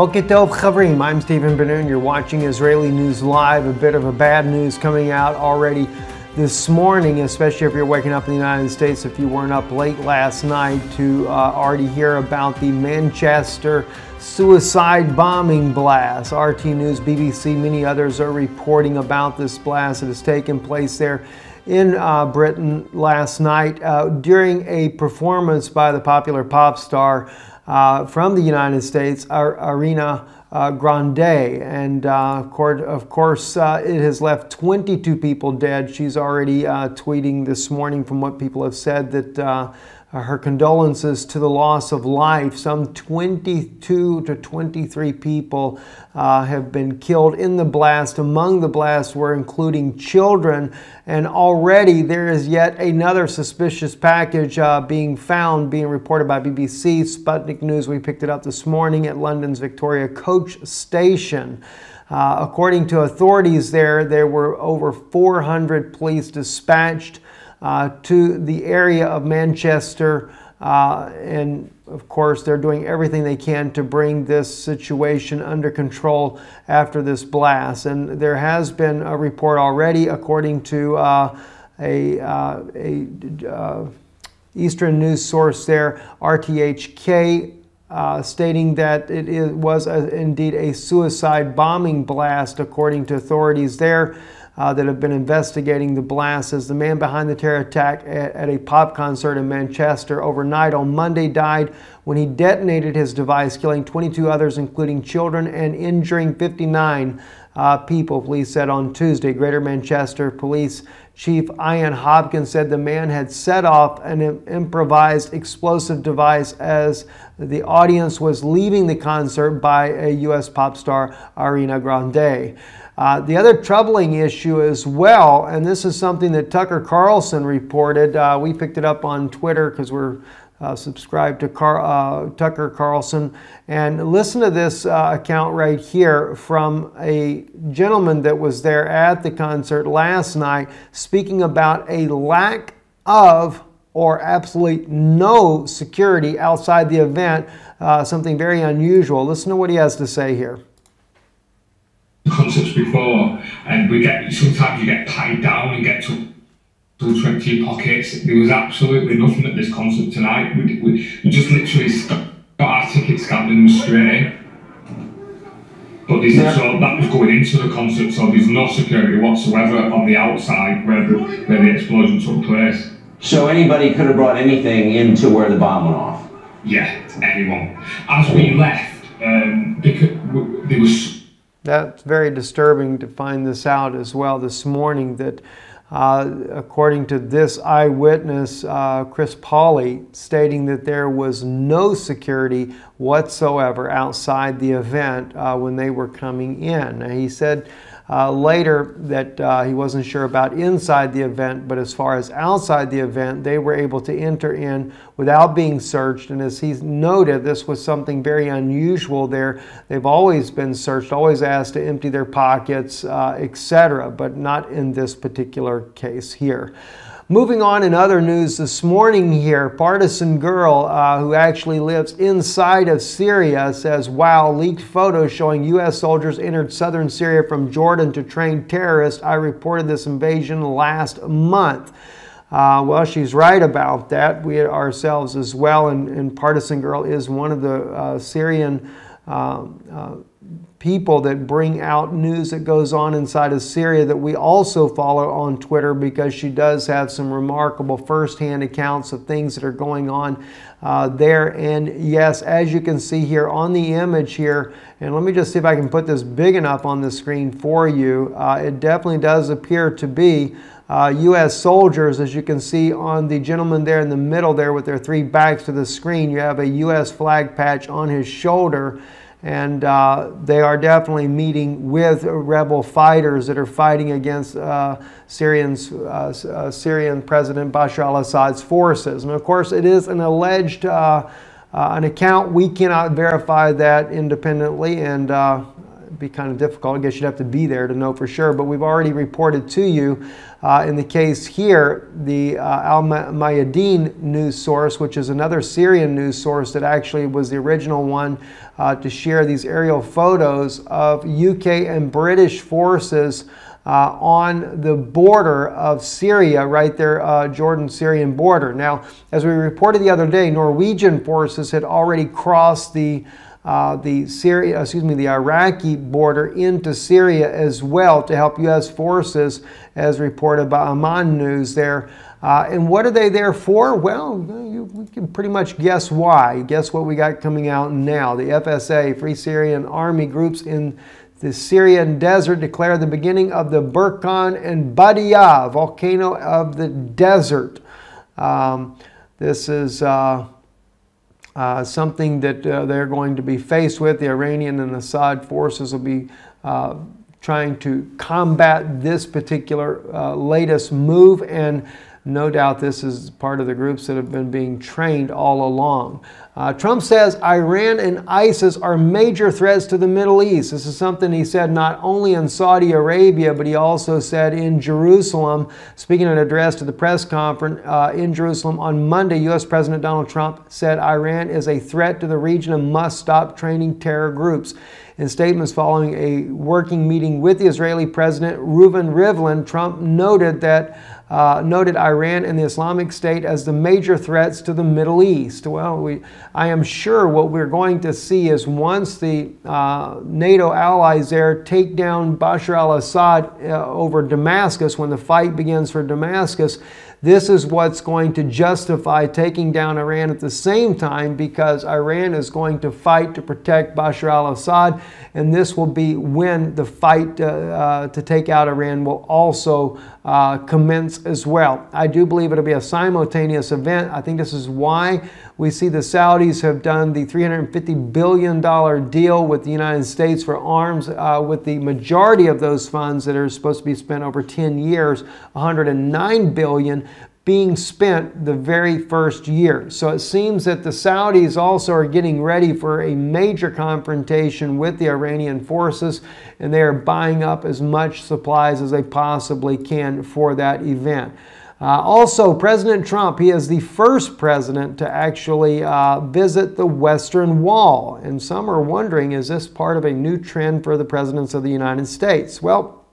Boker Chavrim, I'm Steven Ben-Nun. You're watching Israeli News Live. A bit of a bad news coming out already this morning, especially if you're waking up in the United States, if you weren't up late last night to uh, already hear about the Manchester suicide bombing blast. RT News, BBC, many others are reporting about this blast that has taken place there in uh, Britain last night uh, during a performance by the popular pop star uh, from the United States, Ariana uh, Grande. And uh, of course, uh, it has left 22 people dead. She's already uh, tweeting this morning from what people have said that uh, her condolences to the loss of life. Some 22 to 23 people uh, have been killed in the blast. Among the blasts were including children, and already there is yet another suspicious package uh, being found, being reported by BBC. Sputnik News, we picked it up this morning at London's Victoria Coach Station. Uh, according to authorities there, there were over 400 police dispatched uh, to the area of Manchester. Uh, and of course, they're doing everything they can to bring this situation under control after this blast. And there has been a report already, according to uh, a, uh, a uh, Eastern news source there, RTHK, uh, stating that it is, was a, indeed a suicide bombing blast, according to authorities there uh, that have been investigating the blast as the man behind the terror attack at, at, a pop concert in Manchester overnight. On Monday died when he detonated his device, killing 22 others, including children, and injuring 59 uh, people, police said on Tuesday. Greater Manchester Police Chief Ian Hopkins said the man had set off an improvised explosive device as the audience was leaving the concert by a U.S. pop star, Ariana Grande. Uh, the other troubling issue as well, and this is something that Tucker Carlson reported. Uh, we picked it up on Twitter because we're uh, subscribed to Car uh, Tucker Carlson. And listen to this uh, account right here from a gentleman that was there at the concert last night speaking about a lack of or absolutely no security outside the event, uh, something very unusual. Listen to what he has to say here concerts before, and we get sometimes you get tied down and get to to empty pockets. There was absolutely nothing at this concert tonight. We, we, we just literally got our tickets scanned and straight in. But this, yeah. so that was going into the concert, so there's no security whatsoever on the outside where the where the explosion took place. So anybody could have brought anything into where the bomb went off. Yeah, anyone. As we left, um, because there was that's very disturbing to find this out as well this morning that uh, according to this eyewitness, uh, Chris Pauley, stating that there was no security whatsoever outside the event uh, when they were coming in. Now, he said uh, later that uh, he wasn't sure about inside the event, but as far as outside the event, they were able to enter in without being searched. And as he noted, this was something very unusual there. They've always been searched, always asked to empty their pockets, uh, etc., but not in this particular case here. Moving on in other news this morning here, partisan girl uh, who actually lives inside of Syria says, wow, leaked photos showing U.S. soldiers entered southern Syria from Jordan to train terrorists. I reported this invasion last month. Uh, well, she's right about that. We ourselves as well, and, and Partisan Girl is one of the uh, Syrian uh, uh, people that bring out news that goes on inside of Syria that we also follow on Twitter because she does have some remarkable firsthand accounts of things that are going on uh, there. And yes, as you can see here on the image here, and let me just see if I can put this big enough on the screen for you, uh, it definitely does appear to be uh, U.S. soldiers, as you can see on the gentleman there in the middle there with their three backs to the screen, you have a U.S. flag patch on his shoulder and uh, they are definitely meeting with rebel fighters that are fighting against uh, Syrian's, uh, uh Syrian President Bashar al-Assad's forces. And of course, it is an alleged uh, uh, an account. We cannot verify that independently, and be kind of difficult. I guess you'd have to be there to know for sure. But we've already reported to you uh, in the case here, the uh, Al Mayadeen news source, which is another Syrian news source that actually was the original one uh, to share these aerial photos of UK and British forces. Uh, on the border of Syria, right there, uh, Jordan Syrian border. Now, as we reported the other day, Norwegian forces had already crossed the uh, the Syria, excuse me, the Iraqi border into Syria as well to help U.S. forces, as reported by Amaan News there. Uh, and what are they there for? Well, you, can pretty much guess why. Guess what we got coming out now. The FSA, Free Syrian Army groups in the Syrian desert declare the beginning of the Burkan al-Badia volcano of the desert. Um, this is. Uh, uh, something that uh, they're going to be faced with. The Iranian and Assad forces will be uh, trying to combat this particular uh, latest move and no doubt this is part of the groups that have been being trained all along. Uh, Trump says Iran and ISIS are major threats to the Middle East. This is something he said not only in Saudi Arabia, but he also said in Jerusalem, speaking at an address to the press conference uh, in Jerusalem on Monday. U.S. President Donald Trump said Iran is a threat to the region and must stop training terror groups. In statements following a working meeting with the Israeli President Reuven Rivlin, Trump noted that uh, noted Iran and the Islamic State as the major threats to the Middle East. Well, we, I am sure what we're going to see is once the uh, NATO allies there take down Bashar al Assad uh, over Damascus, when the fight begins for Damascus, this is what's going to justify taking down Iran at the same time because Iran is going to fight to protect Bashar al Assad, and this will be when the fight uh, uh, to take out Iran will also uh, commence as well. I do believe it'll be a simultaneous event. I think this is why we see the Saudis have done the $350 billion deal with the United States for arms, uh, with the majority of those funds that are supposed to be spent over 10 years, 109 billion being spent the very first year. So it seems that the Saudis also are getting ready for a major confrontation with the Iranian forces, and they are buying up as much supplies as they possibly can for that event. Uh, also, President Trump, he is the first president to actually uh, visit the Western Wall. And some are wondering, is this part of a new trend for the presidents of the United States? Well,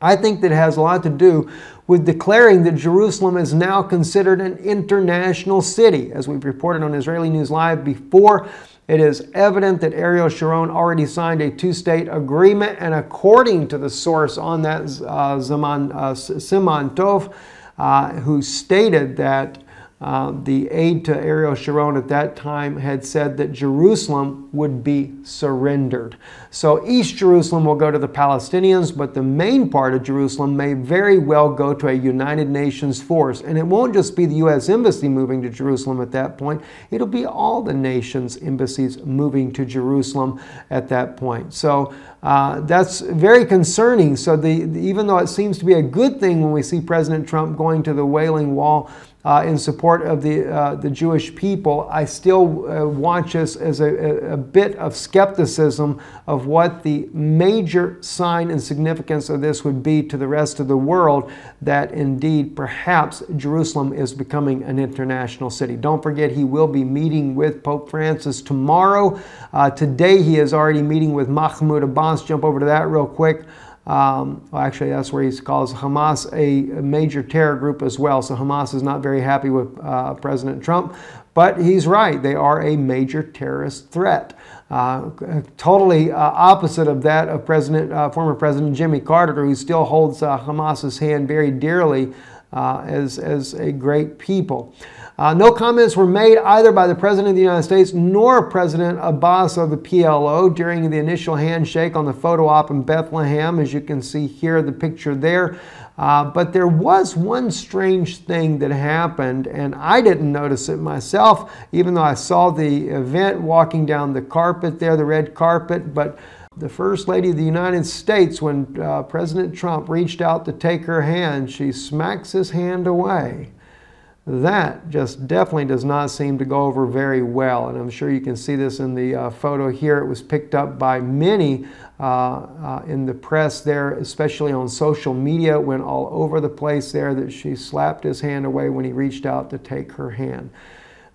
I think that has a lot to do with declaring that Jerusalem is now considered an international city. As we've reported on Israeli News Live before, it is evident that Ariel Sharon already signed a two state agreement, and according to the source on that, uh, Zaman, uh, Simon Tov, uh, who stated that uh, the aide to Ariel Sharon at that time had said that Jerusalem would be surrendered. So East Jerusalem will go to the Palestinians, but the main part of Jerusalem may very well go to a United Nations force. And it won't just be the U.S. Embassy moving to Jerusalem at that point, it'll be all the nations' embassies moving to Jerusalem at that point. So uh, that's very concerning. So the, even though it seems to be a good thing when we see President Trump going to the Wailing Wall, uh, in support of the, uh, the Jewish people, I still uh, watch this as a, a, bit of skepticism of what the major sign and significance of this would be to the rest of the world, that indeed perhaps Jerusalem is becoming an international city. Don't forget, he will be meeting with Pope Francis tomorrow. Uh, today, he is already meeting with Mahmoud Abbas. Jump over to that real quick. Um, well, actually, that's where he calls Hamas a, major terror group as well. So Hamas is not very happy with uh, President Trump. But he's right, they are a major terrorist threat. Uh, totally uh, opposite of that of President, uh, former President Jimmy Carter, who still holds uh, Hamas's hand very dearly uh, as, as a great people. Uh, no comments were made either by the President of the United States nor President Abbas of the PLO during the initial handshake on the photo op in Bethlehem, as you can see here, the picture there. Uh, but there was one strange thing that happened, and I didn't notice it myself, even though I saw the event walking down the carpet there, the red carpet. But the First Lady of the United States, when uh, President Trump reached out to take her hand, she smacks his hand away. that just definitely does not seem to go over very well. And I'm sure you can see this in the uh, photo here. It was picked up by many uh, uh, in the press there, especially on social media. It went all over the place there that she slapped his hand away when he reached out to take her hand.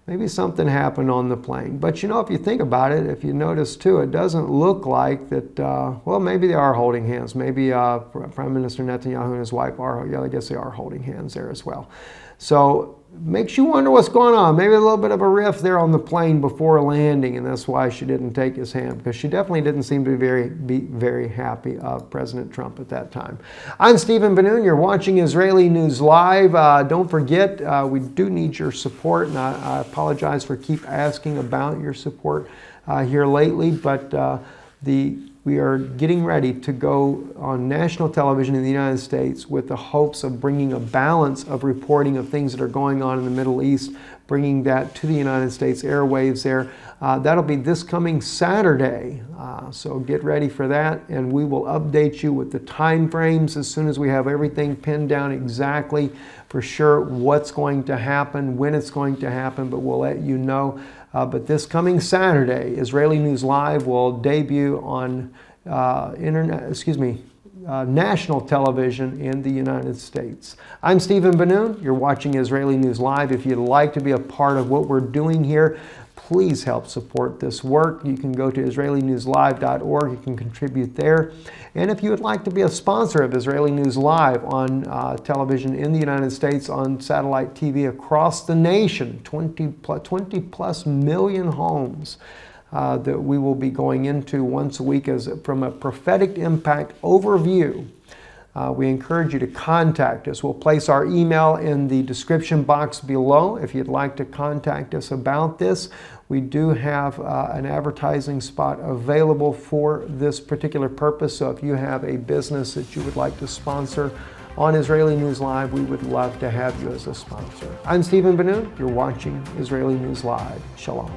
Maybe something happened on the plane. But you know, if you think about it, if you notice too, it doesn't look like that, uh, well, maybe they are holding hands. Maybe uh, Prime Minister Netanyahu and his wife are, yeah, I guess they are holding hands there as well. So makes you wonder what's going on. Maybe a little bit of a riff there on the plane before landing, and that's why she didn't take his hand because she definitely didn't seem to be very be very happy of President Trump at that time. I'm Steven Ben-Nun. You're watching Israeli News Live. Uh, don't forget, uh, we do need your support, and I, I, apologize for keep asking about your support uh, here lately, but uh, the we are getting ready to go on national television in the United States with the hopes of bringing a balance of reporting of things that are going on in the Middle East, bringing that to the United States airwaves there. Uh, that'll be this coming Saturday, uh, so get ready for that, and we will update you with the time frames as soon as we have everything pinned down exactly for sure what's going to happen, when it's going to happen, but we'll let you know. Uh, but this coming Saturday, Israeli News Live will debut on uh, internet, excuse me, uh, national television in the United States. I'm Steven Ben-Nun. You're watching Israeli News Live. If you'd like to be a part of what we're doing here, please help support this work. You can go to IsraeliNewsLive.org. You can contribute there. And if you would like to be a sponsor of Israeli News Live on uh, television in the United States, on satellite TV across the nation, 20 plus, 20 plus million homes, uh, that we will be going into once a week as from a prophetic impact overview. Uh, we encourage you to contact us. We'll place our email in the description box below if you'd like to contact us about this. We do have uh, an advertising spot available for this particular purpose. So if you have a business that you would like to sponsor on Israeli News Live, we would love to have you as a sponsor. I'm Steven Ben-Nun. You're watching Israeli News Live. Shalom.